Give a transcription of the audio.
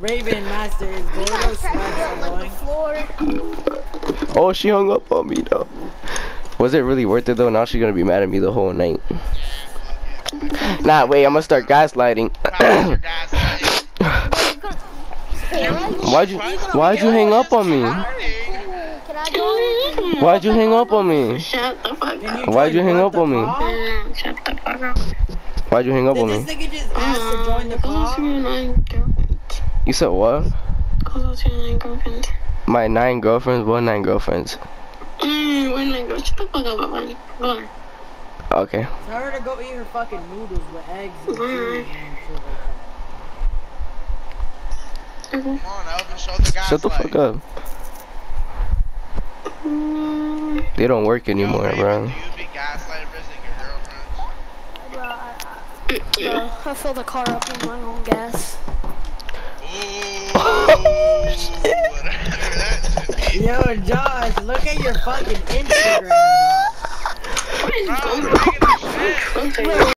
Raven Master is We Gordo got Sweats trapped on annoying. the floor. Oh, she hung up on me though. Was it really worth it though? Now she's gonna be mad at me the whole night. Nah, wait, I'm gonna start gaslighting. Probably why'd you Why'd you hang up on me? Can I go? Why'd you hang up on me? Shut the fuck Can up. you Why'd you hang up on me? call? Shut the fuck up. Why'd you hang up on me? You said what? Call your nine girlfriends. My nine girlfriends? What nine girlfriends? Mmm, when I go, shut the fuck up, Bobby. Go on. Okay. Tell her to go eat her fucking noodles with eggs and cheese and shit like Mhm. Come on, Elvin, show the guys Shut the like, fuck up. Mm, They don't work anymore, bro. Do you be gaslighting visiting your girlfriends? Bro, I, I, bro, I fill the car up with my own gas. Yo, Josh, look at your fucking Instagram.